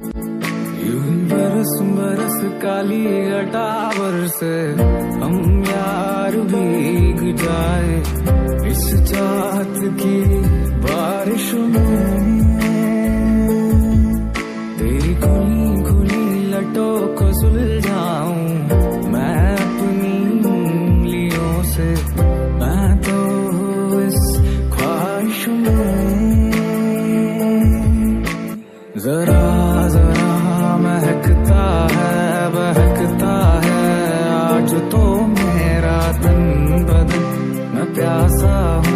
यूँ बरस बरस काली अटावर से हम यार भीग जाए। इस चाहत की बारिश में तेरी खुली खुली लटो को सुलझाऊं। मैं अपनी उंगलियों से मैं तो इस ख्वाहिश में। जरा तो मेरा तन बदन मैं प्यासा हूँ।